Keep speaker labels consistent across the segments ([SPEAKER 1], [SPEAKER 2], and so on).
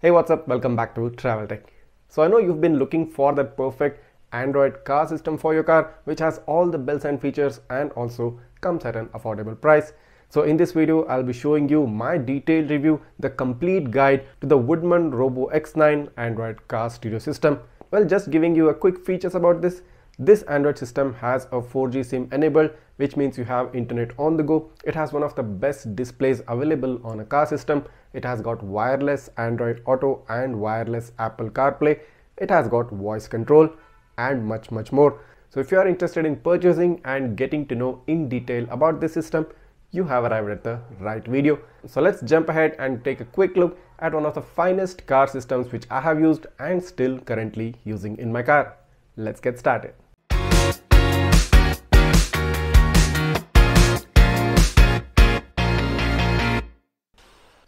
[SPEAKER 1] Hey, what's up? Welcome back to Travel Tech. So, I know you've been looking for that perfect Android car system for your car, which has all the bells and features and also comes at an affordable price. So, in this video, I'll be showing you my detailed review, the complete guide to the Woodman Robo X9 Android car stereo system. Well, just giving you a quick features about this. This Android system has a 4G SIM enabled, which means you have internet on the go. It has one of the best displays available on a car system. It has got wireless Android Auto and wireless Apple CarPlay. It has got voice control and much much more. So if you are interested in purchasing and getting to know in detail about this system, you have arrived at the right video. So let's jump ahead and take a quick look at one of the finest car systems which I have used and still currently using in my car. Let's get started.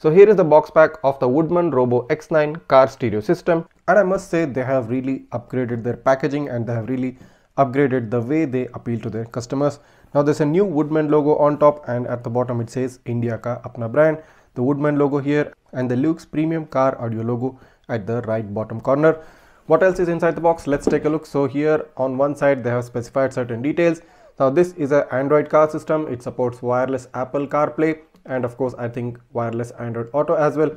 [SPEAKER 1] So here is the box pack of the Woodman Robo X9 car stereo system and I must say they have really upgraded their packaging and they have really upgraded the way they appeal to their customers. Now there's a new Woodman logo on top and at the bottom it says India Ka Apna brand. The Woodman logo here and the Lux premium car audio logo at the right bottom corner. What else is inside the box? Let's take a look. So here on one side they have specified certain details. Now this is an Android car system. It supports wireless Apple CarPlay and of course I think wireless Android Auto as well.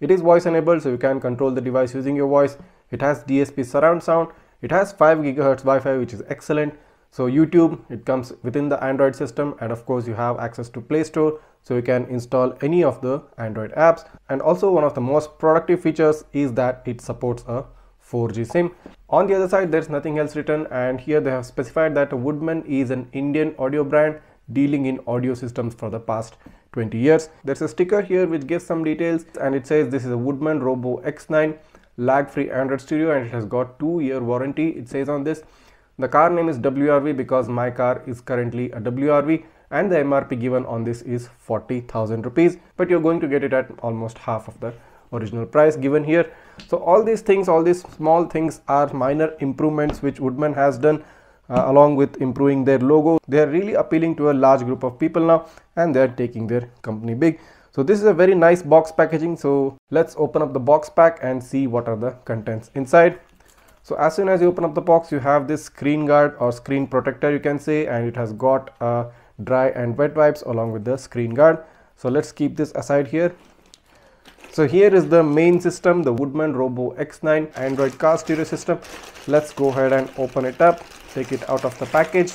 [SPEAKER 1] It is voice enabled so you can control the device using your voice. It has DSP surround sound. It has 5 gigahertz Wi-Fi which is excellent. So YouTube it comes within the Android system and of course you have access to Play Store so you can install any of the Android apps and also one of the most productive features is that it supports a 4G SIM. On the other side there's nothing else written and here they have specified that Woodman is an Indian audio brand dealing in audio systems for the past 20 years. There's a sticker here which gives some details and it says this is a Woodman Robo X9 lag free Android stereo and it has got 2 year warranty it says on this. The car name is WRV because my car is currently a WRV and the MRP given on this is 40,000 rupees but you're going to get it at almost half of the original price given here. So all these things all these small things are minor improvements which Woodman has done uh, along with improving their logo. They are really appealing to a large group of people now and they are taking their company big. So this is a very nice box packaging. So let's open up the box pack and see what are the contents inside. So as soon as you open up the box, you have this screen guard or screen protector you can say and it has got uh, dry and wet wipes along with the screen guard. So let's keep this aside here. So here is the main system, the Woodman Robo X9 Android car stereo system. Let's go ahead and open it up take it out of the package.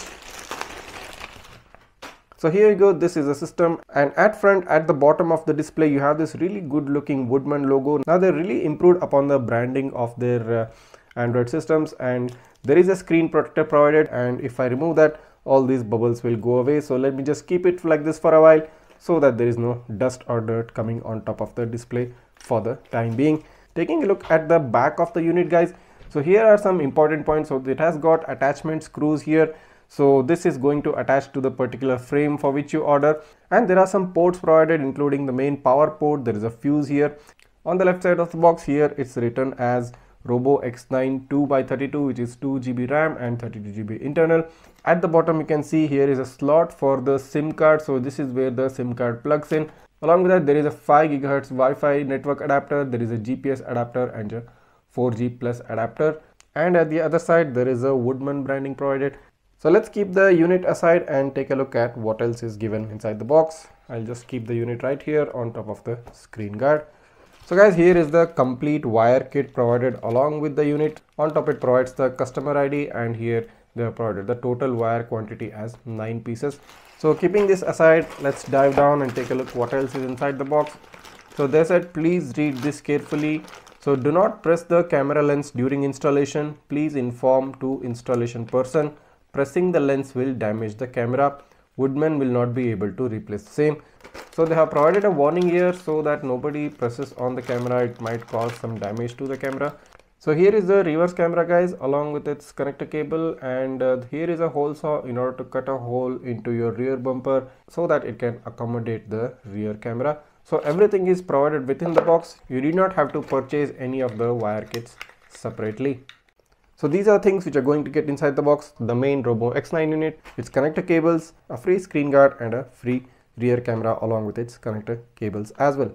[SPEAKER 1] So here you go this is the system and at front at the bottom of the display you have this really good looking woodman logo. Now they really improved upon the branding of their uh, android systems and there is a screen protector provided and if i remove that all these bubbles will go away. So let me just keep it like this for a while so that there is no dust or dirt coming on top of the display for the time being. Taking a look at the back of the unit guys so here are some important points. So it has got attachment screws here. So this is going to attach to the particular frame for which you order. And there are some ports provided including the main power port. There is a fuse here. On the left side of the box here it's written as Robo X9 2x32 which is 2 GB RAM and 32 GB internal. At the bottom you can see here is a slot for the SIM card. So this is where the SIM card plugs in. Along with that there is a 5 GHz Wi-Fi network adapter, there is a GPS adapter and a 4G plus adapter and at the other side there is a Woodman branding provided. So let's keep the unit aside and take a look at what else is given inside the box. I'll just keep the unit right here on top of the screen guard. So guys here is the complete wire kit provided along with the unit. On top it provides the customer ID and here they have provided the total wire quantity as 9 pieces. So keeping this aside let's dive down and take a look what else is inside the box. So they said please read this carefully so do not press the camera lens during installation. Please inform to installation person. Pressing the lens will damage the camera. Woodman will not be able to replace the same. So they have provided a warning here so that nobody presses on the camera. It might cause some damage to the camera. So here is the reverse camera guys along with its connector cable and uh, here is a hole saw in order to cut a hole into your rear bumper so that it can accommodate the rear camera. So everything is provided within the box. You do not have to purchase any of the wire kits separately. So these are things which are going to get inside the box. The main Robo X9 unit, its connector cables, a free screen guard and a free rear camera along with its connector cables as well.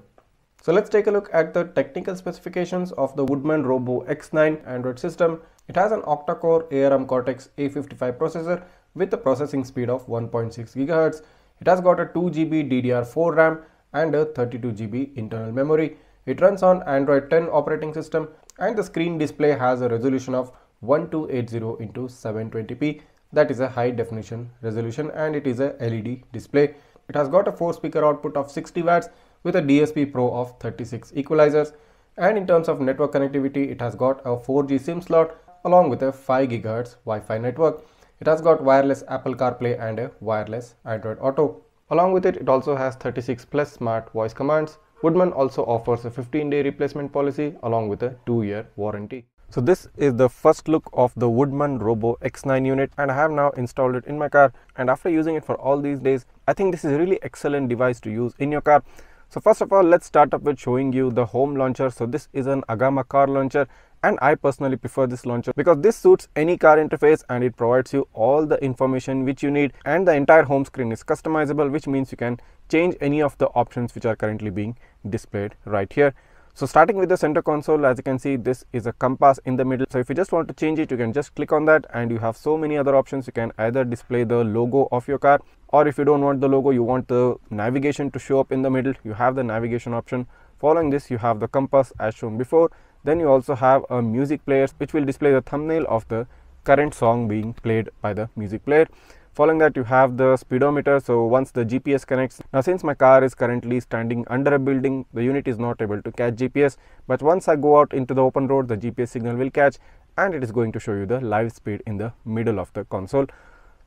[SPEAKER 1] So let's take a look at the technical specifications of the Woodman Robo X9 Android system. It has an octa-core ARM Cortex A55 processor with a processing speed of 1.6 GHz. It has got a 2 GB DDR4 RAM and a 32 GB internal memory. It runs on Android 10 operating system and the screen display has a resolution of 1280 into 720p that is a high definition resolution and it is a LED display. It has got a 4 speaker output of 60 watts with a DSP Pro of 36 equalizers and in terms of network connectivity it has got a 4G SIM slot along with a 5 GHz Wi-Fi network. It has got wireless Apple CarPlay and a wireless Android Auto. Along with it, it also has 36 plus smart voice commands. Woodman also offers a 15 day replacement policy along with a 2 year warranty. So this is the first look of the Woodman Robo X9 unit and I have now installed it in my car and after using it for all these days, I think this is a really excellent device to use in your car. So first of all, let's start up with showing you the home launcher. So this is an Agama car launcher and I personally prefer this launcher because this suits any car interface and it provides you all the information which you need and the entire home screen is customizable which means you can change any of the options which are currently being displayed right here. So starting with the center console as you can see this is a compass in the middle. So if you just want to change it you can just click on that and you have so many other options. You can either display the logo of your car or if you don't want the logo you want the navigation to show up in the middle you have the navigation option. Following this you have the compass as shown before then you also have a music player which will display the thumbnail of the current song being played by the music player. Following that you have the speedometer. So once the GPS connects, now since my car is currently standing under a building, the unit is not able to catch GPS. But once I go out into the open road, the GPS signal will catch and it is going to show you the live speed in the middle of the console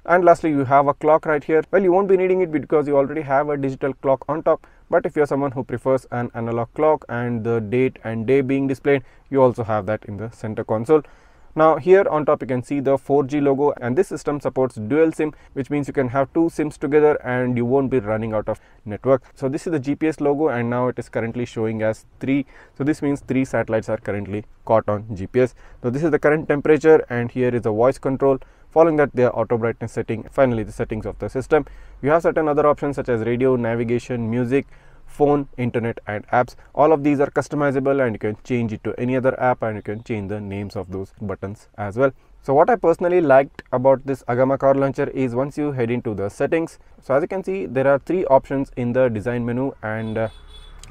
[SPEAKER 1] and lastly you have a clock right here well you won't be needing it because you already have a digital clock on top but if you're someone who prefers an analog clock and the date and day being displayed you also have that in the center console now here on top you can see the 4G logo and this system supports dual SIM which means you can have two SIMs together and you won't be running out of network. So this is the GPS logo and now it is currently showing as 3. So this means 3 satellites are currently caught on GPS. So this is the current temperature and here is the voice control Following that, the auto brightness setting. Finally, the settings of the system. You have certain other options such as radio, navigation, music, phone, internet and apps. All of these are customizable and you can change it to any other app and you can change the names of those buttons as well. So what I personally liked about this Agama car launcher is once you head into the settings. So as you can see, there are three options in the design menu and uh,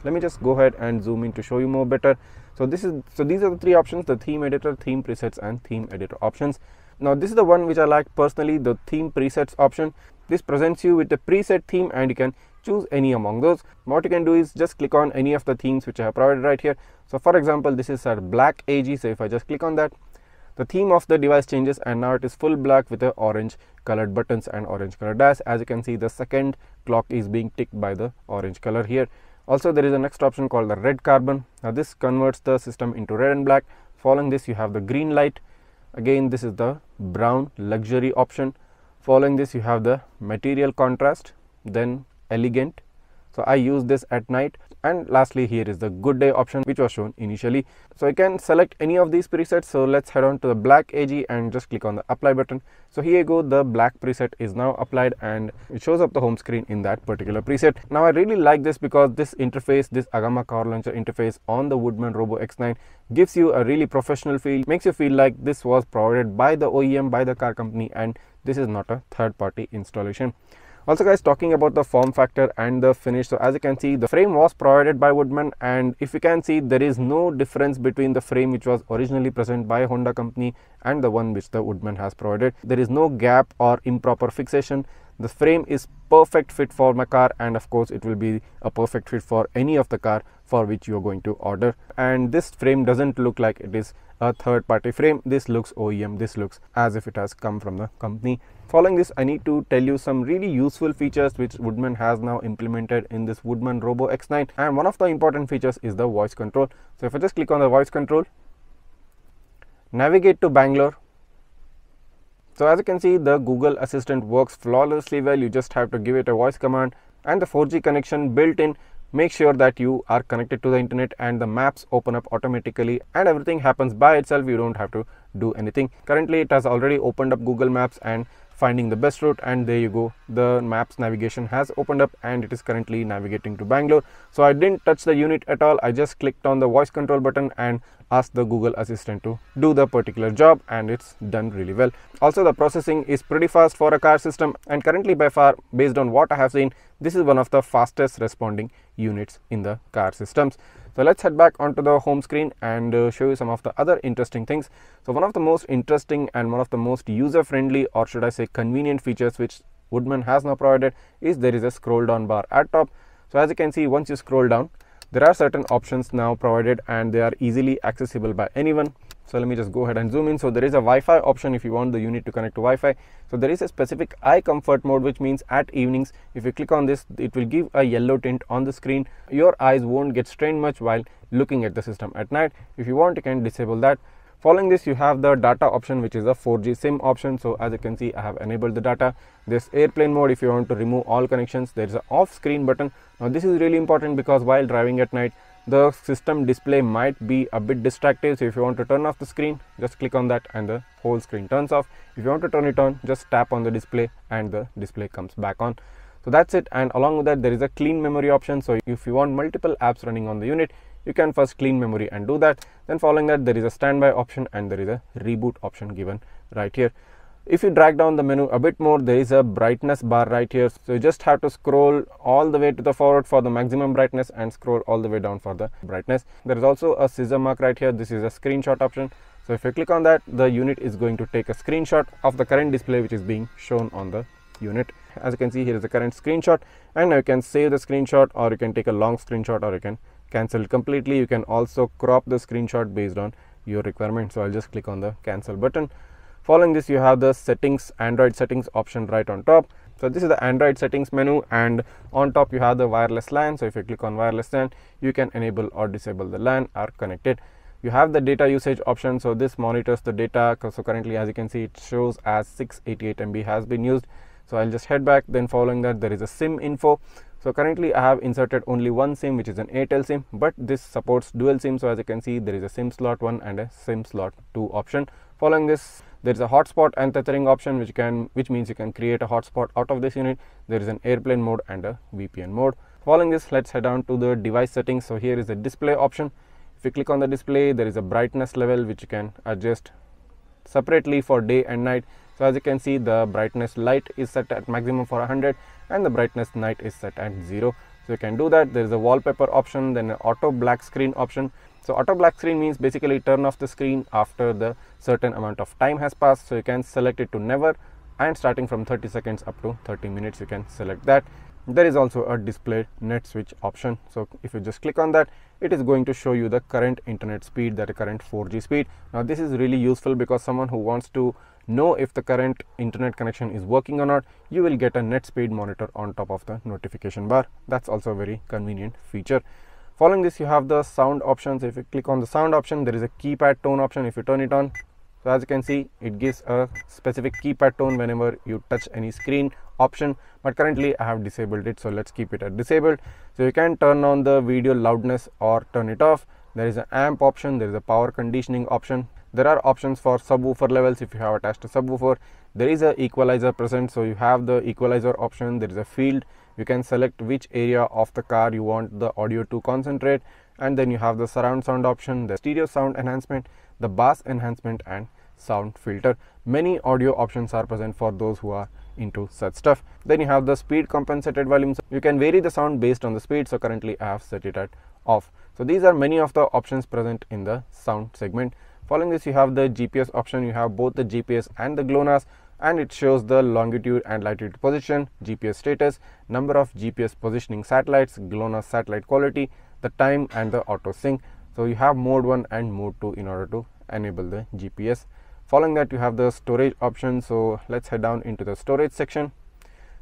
[SPEAKER 1] let me just go ahead and zoom in to show you more better. So this is so these are the three options the theme editor, theme presets and theme editor options. Now this is the one which I like personally the theme presets option. This presents you with a preset theme and you can choose any among those. What you can do is just click on any of the themes which I have provided right here. So for example this is a black AG so if I just click on that the theme of the device changes and now it is full black with the orange colored buttons and orange color dash as you can see the second clock is being ticked by the orange color here. Also there is a next option called the red carbon. Now this converts the system into red and black. Following this you have the green light. Again this is the brown luxury option. Following this you have the material contrast. Then elegant. So i use this at night. And lastly here is the good day option which was shown initially. So i can select any of these presets. So let's head on to the black ag and just click on the apply button. So here you go. The black preset is now applied and it shows up the home screen in that particular preset. Now i really like this because this interface this agama car launcher interface on the woodman robo x9 gives you a really professional feel makes you feel like this was provided by the oem by the car company and this is not a third party installation also guys talking about the form factor and the finish. So as you can see the frame was provided by woodman. And if you can see there is no difference between the frame which was originally present by honda company and the one which the woodman has provided. There is no gap or improper fixation. The frame is perfect fit for my car. And of course it will be a perfect fit for any of the car for which you are going to order. And this frame doesn't look like it is a third party frame. This looks OEM this looks as if it has come from the company following this I need to tell you some really useful features which Woodman has now implemented in this Woodman Robo X9 and one of the important features is the voice control so if I just click on the voice control navigate to Bangalore so as you can see, the Google Assistant works flawlessly well. You just have to give it a voice command and the 4G connection built in. Make sure that you are connected to the internet and the maps open up automatically and everything happens by itself. You don't have to do anything. Currently, it has already opened up Google Maps and finding the best route and there you go. The maps navigation has opened up and it is currently navigating to Bangalore. So I didn't touch the unit at all. I just clicked on the voice control button and asked the Google Assistant to do the particular job and it's done really well. Also the processing is pretty fast for a car system and currently by far based on what I have seen this is one of the fastest responding units in the car systems so let's head back onto the home screen and uh, show you some of the other interesting things. So one of the most interesting and one of the most user friendly or should I say convenient features which Woodman has now provided is there is a scroll down bar at top. So as you can see once you scroll down there are certain options now provided and they are easily accessible by anyone so let me just go ahead and zoom in. So there is a wi-fi option if you want the unit to connect to wi-fi. So there is a specific eye comfort mode which means at evenings if you click on this it will give a yellow tint on the screen. Your eyes won't get strained much while looking at the system at night. If you want you can disable that. Following this you have the data option which is a 4g sim option. So as you can see i have enabled the data. This airplane mode if you want to remove all connections there is an off screen button. Now this is really important because while driving at night the system display might be a bit distractive so if you want to turn off the screen just click on that and the whole screen turns off. If you want to turn it on just tap on the display and the display comes back on. So that's it and along with that there is a clean memory option. So if you want multiple apps running on the unit you can first clean memory and do that. Then following that there is a standby option and there is a reboot option given right here if you drag down the menu a bit more there is a brightness bar right here. So you just have to scroll all the way to the forward for the maximum brightness and scroll all the way down for the brightness. There is also a scissor mark right here. This is a screenshot option. So if you click on that the unit is going to take a screenshot of the current display which is being shown on the unit. As you can see here is the current screenshot. And now you can save the screenshot or you can take a long screenshot or you can cancel completely. You can also crop the screenshot based on your requirement. So i'll just click on the cancel button Following this, you have the settings, Android settings option right on top. So this is the Android settings menu and on top you have the wireless LAN. So if you click on wireless LAN, you can enable or disable the LAN or connect it. You have the data usage option. So this monitors the data. So currently, as you can see, it shows as 688 MB has been used. So I'll just head back. Then following that, there is a SIM info. So currently I have inserted only one SIM which is an Airtel SIM but this supports dual SIM so as you can see there is a SIM slot 1 and a SIM slot 2 option. Following this there is a hotspot and tethering option which can which means you can create a hotspot out of this unit. There is an airplane mode and a VPN mode. Following this let's head down to the device settings. So here is the display option. If you click on the display there is a brightness level which you can adjust separately for day and night so as you can see the brightness light is set at maximum for 100 and the brightness night is set at 0 so you can do that there is a wallpaper option then an auto black screen option so auto black screen means basically turn off the screen after the certain amount of time has passed. So you can select it to never and starting from 30 seconds up to 30 minutes you can select that. There is also a display net switch option. So if you just click on that it is going to show you the current internet speed that current 4g speed. Now this is really useful because someone who wants to know if the current internet connection is working or not you will get a net speed monitor on top of the notification bar. That's also a very convenient feature following this you have the sound options. If you click on the sound option there is a keypad tone option if you turn it on. So as you can see it gives a specific keypad tone whenever you touch any screen option. But currently i have disabled it so let's keep it at disabled. So you can turn on the video loudness or turn it off. There is an amp option there is a power conditioning option. There are options for subwoofer levels if you have attached a subwoofer. There is a equalizer present so you have the equalizer option. There is a field you can select which area of the car you want the audio to concentrate and then you have the surround sound option the stereo sound enhancement the bass enhancement and sound filter. Many audio options are present for those who are into such stuff. Then you have the speed compensated volume so you can vary the sound based on the speed so currently i have set it at off. So these are many of the options present in the sound segment. Following this, you have the GPS option. You have both the GPS and the GLONASS and it shows the longitude and latitude position, GPS status, number of GPS positioning satellites, GLONASS satellite quality, the time and the auto sync. So you have mode 1 and mode 2 in order to enable the GPS. Following that you have the storage option. So let's head down into the storage section.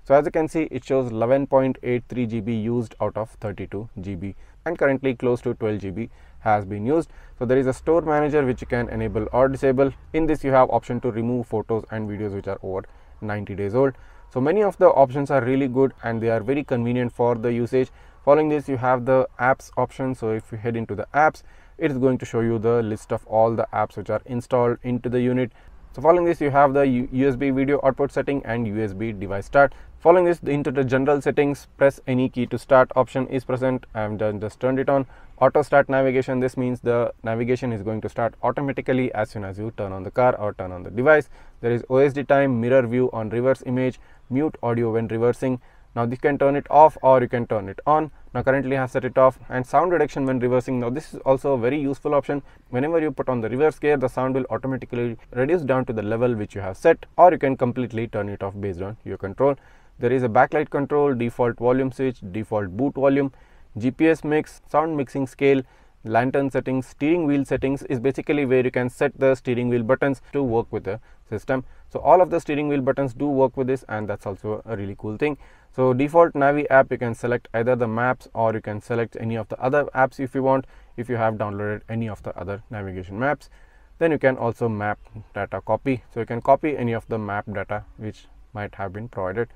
[SPEAKER 1] So as you can see it shows 11.83 GB used out of 32 GB and currently close to 12 GB has been used. So there is a store manager which you can enable or disable. In this you have option to remove photos and videos which are over 90 days old. So many of the options are really good and they are very convenient for the usage. Following this you have the apps option. So if you head into the apps it is going to show you the list of all the apps which are installed into the unit So following this you have the USB video output setting and USB device start. Following this into the general settings press any key to start option is present I have just turned it on. Auto start navigation. This means the navigation is going to start automatically as soon as you turn on the car or turn on the device. There is OSD time mirror view on reverse image mute audio when reversing. Now you can turn it off or you can turn it on. Now currently I have set it off and sound reduction when reversing. Now this is also a very useful option. Whenever you put on the reverse gear the sound will automatically reduce down to the level which you have set or you can completely turn it off based on your control. There is a backlight control default volume switch default boot volume GPS mix sound mixing scale lantern settings steering wheel settings is basically where you can set the steering wheel buttons to work with the system. So all of the steering wheel buttons do work with this and that's also a really cool thing. So default Navi app you can select either the maps or you can select any of the other apps if you want if you have downloaded any of the other navigation maps. Then you can also map data copy. So you can copy any of the map data which might have been provided.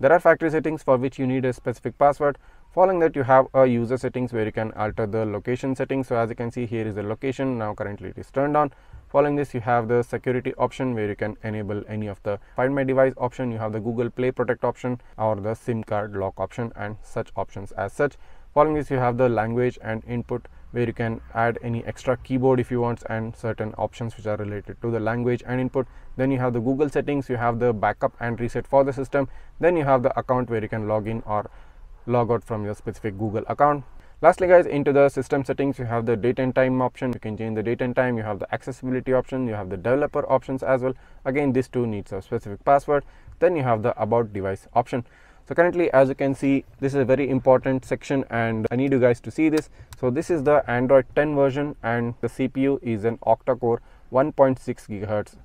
[SPEAKER 1] There are factory settings for which you need a specific password following that you have a user settings where you can alter the location settings. So as you can see here is the location. Now currently it is turned on. Following this you have the security option where you can enable any of the find my device option. You have the google play protect option or the sim card lock option and such options as such. Following this you have the language and input where you can add any extra keyboard if you want and certain options which are related to the language and input. Then you have the google settings. You have the backup and reset for the system. Then you have the account where you can log in or log out from your specific google account. Lastly guys into the system settings you have the date and time option. You can change the date and time. You have the accessibility option. You have the developer options as well. Again this too needs a specific password. Then you have the about device option. So currently as you can see this is a very important section and i need you guys to see this. So this is the android 10 version and the cpu is an octa core 1.6 gigahertz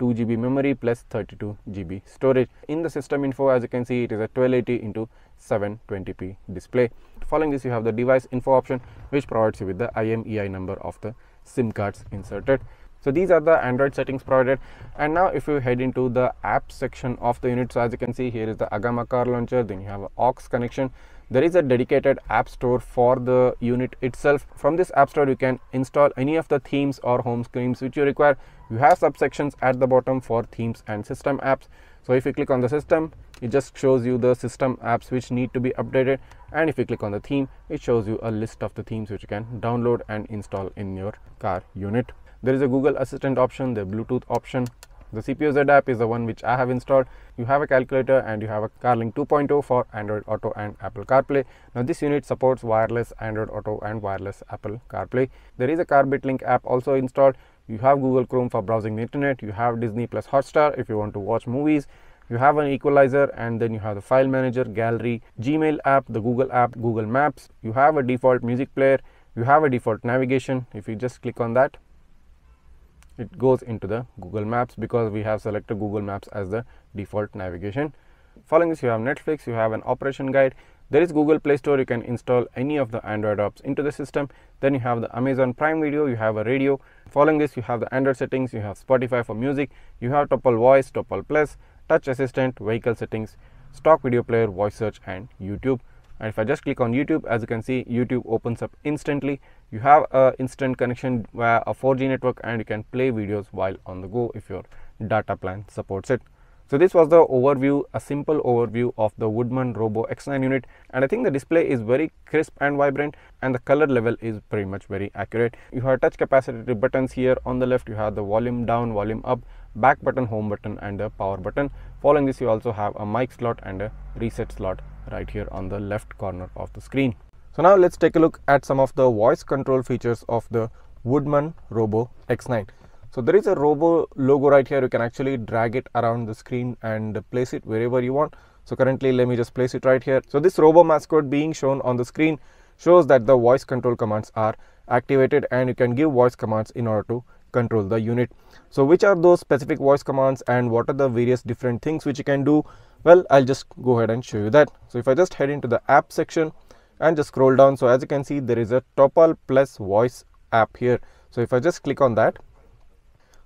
[SPEAKER 1] 2 GB memory plus 32 GB storage. In the system info as you can see it is a 1280 into 720p display. Following this you have the device info option which provides you with the IMEI number of the SIM cards inserted. So these are the Android settings provided and now if you head into the app section of the unit so as you can see here is the Agama car launcher then you have aux connection there is a dedicated app store for the unit itself from this app store you can install any of the themes or home screens which you require you have subsections at the bottom for themes and system apps so if you click on the system it just shows you the system apps which need to be updated and if you click on the theme it shows you a list of the themes which you can download and install in your car unit there is a google assistant option the bluetooth option the CPU-Z app is the one which I have installed. You have a calculator and you have a CarLink 2.0 for Android Auto and Apple CarPlay. Now this unit supports wireless Android Auto and wireless Apple CarPlay. There is a CarBit Link app also installed. You have Google Chrome for browsing the internet. You have Disney Plus Hotstar if you want to watch movies. You have an equalizer and then you have the file manager, gallery, Gmail app, the Google app, Google Maps. You have a default music player. You have a default navigation. If you just click on that, it goes into the Google Maps because we have selected Google Maps as the default navigation. Following this you have Netflix, you have an operation guide, there is Google Play Store, you can install any of the Android apps into the system. Then you have the Amazon Prime Video, you have a radio. Following this you have the Android settings, you have Spotify for music, you have Toppal Voice, Toppal Plus, Touch Assistant, Vehicle Settings, Stock Video Player, Voice Search and YouTube and if I just click on YouTube as you can see YouTube opens up instantly you have a instant connection via a 4G network and you can play videos while on the go if your data plan supports it. So this was the overview, a simple overview of the Woodman Robo X9 unit and I think the display is very crisp and vibrant and the color level is pretty much very accurate. You have touch capacitive buttons here on the left you have the volume down, volume up, back button, home button and the power button. Following this you also have a mic slot and a reset slot right here on the left corner of the screen. So now let's take a look at some of the voice control features of the Woodman Robo X9. So there is a Robo logo right here. You can actually drag it around the screen and place it wherever you want. So currently let me just place it right here. So this Robo mascot being shown on the screen shows that the voice control commands are activated and you can give voice commands in order to control the unit. So which are those specific voice commands and what are the various different things which you can do? Well, I'll just go ahead and show you that. So if I just head into the app section and just scroll down. So as you can see, there is a Toppal Plus voice app here. So if I just click on that,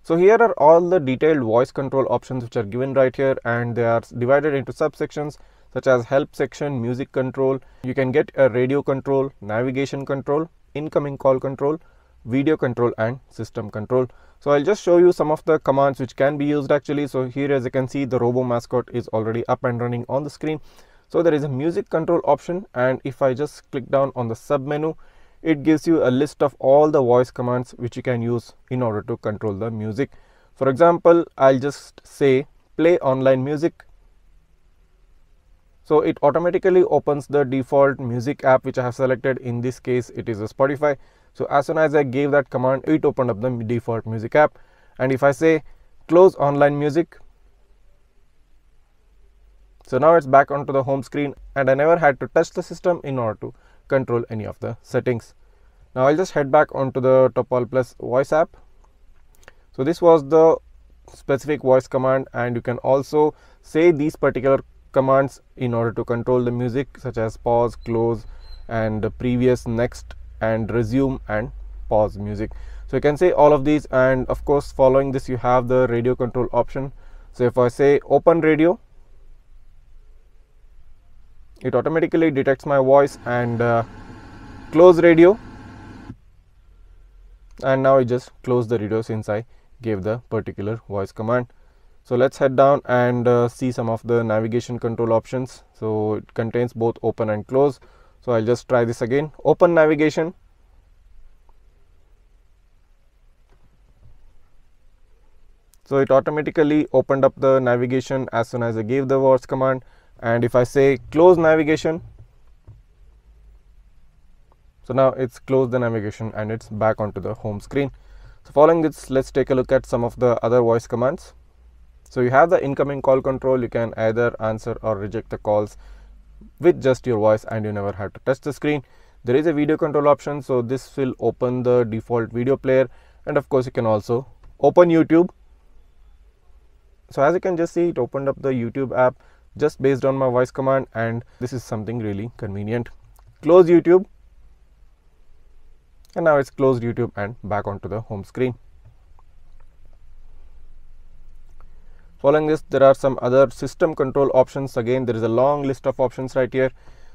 [SPEAKER 1] so here are all the detailed voice control options which are given right here and they are divided into subsections such as help section, music control. You can get a radio control, navigation control, incoming call control, video control and system control. So I'll just show you some of the commands which can be used actually. So here as you can see the robo mascot is already up and running on the screen. So there is a music control option and if I just click down on the sub menu it gives you a list of all the voice commands which you can use in order to control the music. For example, I'll just say play online music. So it automatically opens the default music app which I have selected. In this case, it is Spotify. So as soon as I gave that command, it opened up the default music app. And if I say close online music, so now it's back onto the home screen and I never had to touch the system in order to control any of the settings. Now I'll just head back onto the Toppal Plus voice app. So this was the specific voice command and you can also say these particular commands in order to control the music such as pause, close and previous, next and resume and pause music. So you can say all of these and of course following this you have the radio control option. So if I say open radio it automatically detects my voice and uh, close radio and now I just close the radio since I gave the particular voice command. So let's head down and uh, see some of the navigation control options. So it contains both open and close. So I'll just try this again. Open navigation. So it automatically opened up the navigation as soon as I gave the voice command and if I say close navigation so now it's closed the navigation and it's back onto the home screen. So following this let's take a look at some of the other voice commands. So you have the incoming call control. You can either answer or reject the calls with just your voice and you never have to touch the screen. There is a video control option so this will open the default video player. And of course you can also open youtube. So as you can just see it opened up the youtube app just based on my voice command and this is something really convenient. Close youtube. And now it's closed youtube and back onto the home screen. Following this there are some other system control options. Again there is a long list of options right here.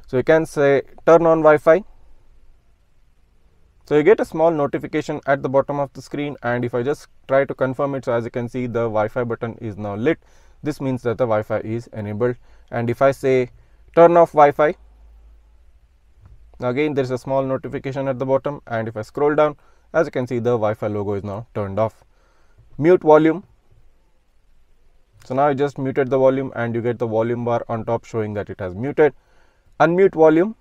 [SPEAKER 1] So you can say turn on wi-fi. So you get a small notification at the bottom of the screen and if i just try to confirm it so as you can see the wi-fi button is now lit this means that the Wi-Fi is enabled. And if I say turn off Wi-Fi now again there is a small notification at the bottom. And if I scroll down as you can see the Wi-Fi logo is now turned off. Mute volume. So now I just muted the volume and you get the volume bar on top showing that it has muted. Unmute volume.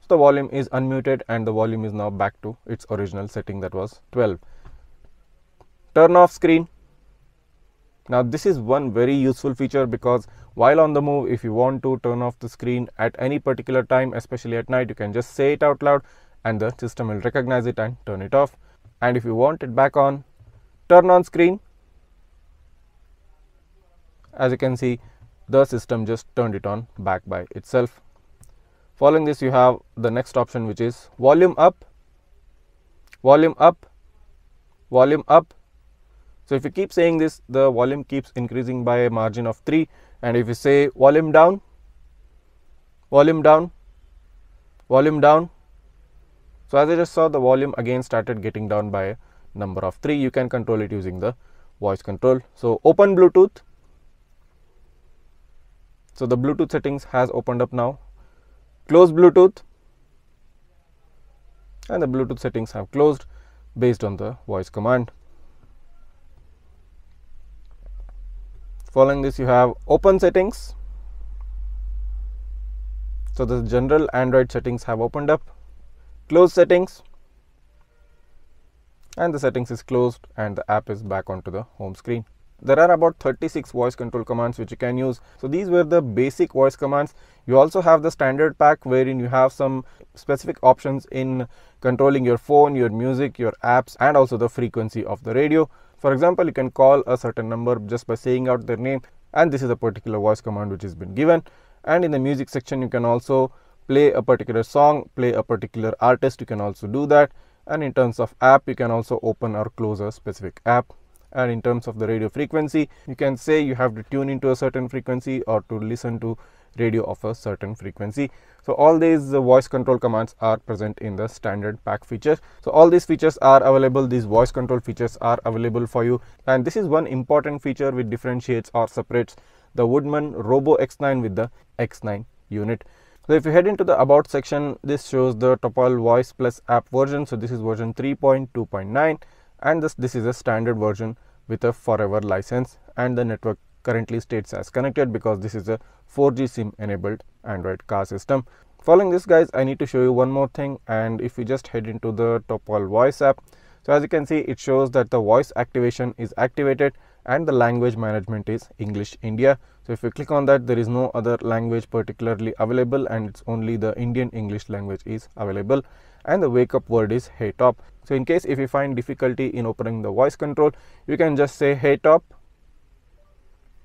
[SPEAKER 1] So the volume is unmuted and the volume is now back to its original setting that was 12 turn off screen now this is one very useful feature because while on the move if you want to turn off the screen at any particular time especially at night you can just say it out loud and the system will recognize it and turn it off. And if you want it back on turn on screen. As you can see the system just turned it on back by itself. Following this you have the next option which is volume up volume up volume up so if you keep saying this, the volume keeps increasing by a margin of 3 and if you say volume down, volume down, volume down. So as I just saw the volume again started getting down by a number of 3. You can control it using the voice control. So open Bluetooth. So the Bluetooth settings has opened up now. Close Bluetooth and the Bluetooth settings have closed based on the voice command. Following this you have open settings. So the general android settings have opened up. Close settings. And the settings is closed and the app is back onto the home screen. There are about 36 voice control commands which you can use. So these were the basic voice commands. You also have the standard pack wherein you have some specific options in controlling your phone your music your apps and also the frequency of the radio for example, you can call a certain number just by saying out their name and this is a particular voice command which has been given. And in the music section you can also play a particular song, play a particular artist, you can also do that. And in terms of app you can also open or close a specific app. And in terms of the radio frequency you can say you have to tune into a certain frequency or to listen to radio of a certain frequency. So all these uh, voice control commands are present in the standard pack features. So all these features are available. These voice control features are available for you. And this is one important feature which differentiates or separates the Woodman Robo X9 with the X9 unit. So if you head into the about section, this shows the Toppal Voice Plus app version. So this is version 3.2.9 and this, this is a standard version with a forever license and the network currently states as connected because this is a 4G SIM enabled Android car system. Following this guys, I need to show you one more thing and if you just head into the Toppal voice app, so as you can see it shows that the voice activation is activated and the language management is English India. So if you click on that there is no other language particularly available and it's only the Indian English language is available and the wake up word is hey top. So in case if you find difficulty in opening the voice control you can just say hey top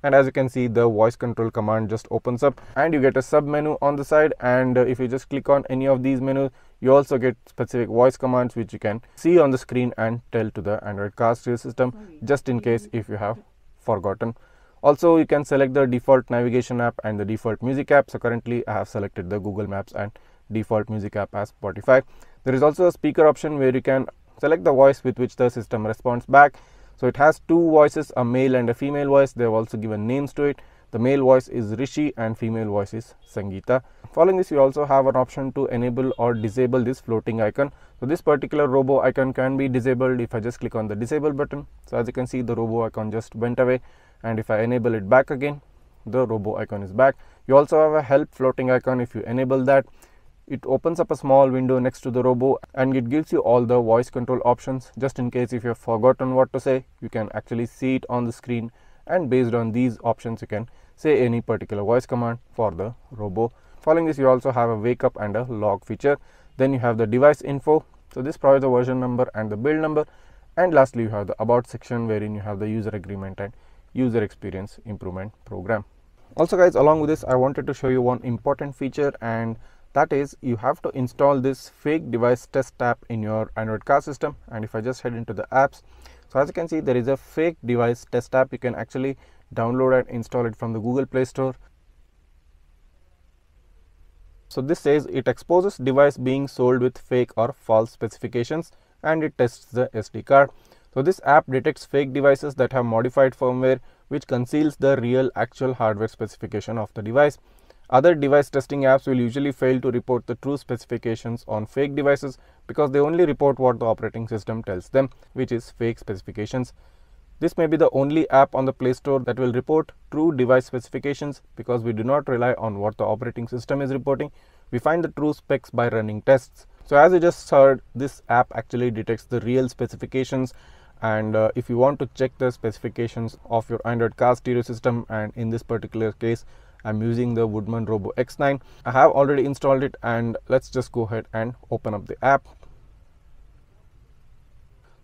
[SPEAKER 1] and as you can see the voice control command just opens up and you get a sub menu on the side. And uh, if you just click on any of these menus you also get specific voice commands which you can see on the screen and tell to the android car stereo system just in case if you have forgotten. Also you can select the default navigation app and the default music app. So currently i have selected the google maps and default music app as spotify. There is also a speaker option where you can select the voice with which the system responds back so it has two voices, a male and a female voice. They have also given names to it. The male voice is Rishi and female voice is Sangeeta. Following this, you also have an option to enable or disable this floating icon. So this particular robo icon can be disabled if I just click on the disable button. So as you can see, the robo icon just went away. And if I enable it back again, the robo icon is back. You also have a help floating icon. If you enable that, it opens up a small window next to the robo and it gives you all the voice control options just in case if you have forgotten what to say you can actually see it on the screen. And based on these options you can say any particular voice command for the robo. Following this you also have a wake up and a log feature. Then you have the device info. So this provides the version number and the build number. And lastly you have the about section wherein you have the user agreement and user experience improvement program. Also guys along with this i wanted to show you one important feature and that is you have to install this fake device test app in your android car system. And if i just head into the apps so as you can see there is a fake device test app. You can actually download and install it from the google play store. So this says it exposes device being sold with fake or false specifications and it tests the sd card. So this app detects fake devices that have modified firmware which conceals the real actual hardware specification of the device other device testing apps will usually fail to report the true specifications on fake devices because they only report what the operating system tells them, which is fake specifications. This may be the only app on the Play Store that will report true device specifications because we do not rely on what the operating system is reporting. We find the true specs by running tests. So as you just heard, this app actually detects the real specifications and uh, if you want to check the specifications of your Android car stereo system and in this particular case I'm using the Woodman Robo X9. I have already installed it and let's just go ahead and open up the app.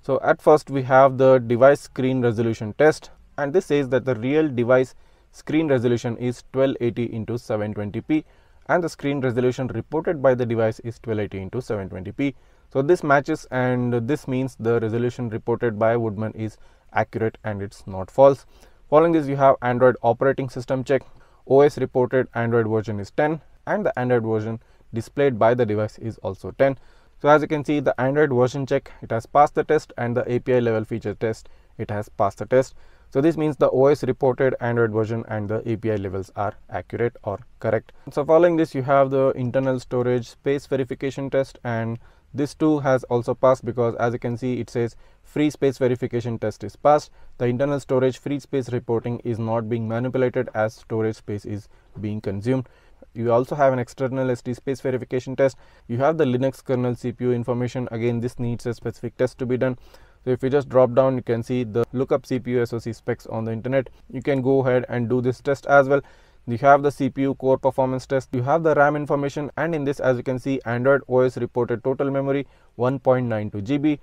[SPEAKER 1] So at first we have the device screen resolution test and this says that the real device screen resolution is 1280 into 720p and the screen resolution reported by the device is 1280 into 720p. So this matches and this means the resolution reported by Woodman is accurate and it's not false. Following this you have Android operating system check. OS reported Android version is 10 and the Android version displayed by the device is also 10. So as you can see the Android version check it has passed the test and the API level feature test it has passed the test. So this means the OS reported Android version and the API levels are accurate or correct. So following this you have the internal storage space verification test and this too has also passed because as you can see it says free space verification test is passed. The internal storage free space reporting is not being manipulated as storage space is being consumed. You also have an external SD space verification test. You have the Linux kernel CPU information. Again, this needs a specific test to be done. So if you just drop down, you can see the lookup CPU SoC specs on the internet. You can go ahead and do this test as well you have the CPU core performance test, you have the RAM information and in this as you can see Android OS reported total memory 1.92 GB,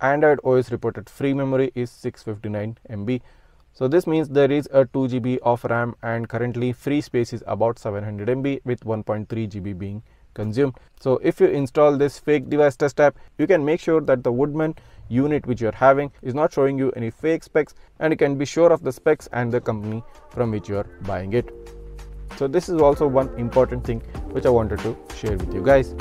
[SPEAKER 1] Android OS reported free memory is 659 MB. So this means there is a 2 GB of RAM and currently free space is about 700 MB with 1.3 GB being consumed. So if you install this fake device test app, you can make sure that the Woodman unit which you're having is not showing you any fake specs and you can be sure of the specs and the company from which you're buying it. So this is also one important thing which i wanted to share with you guys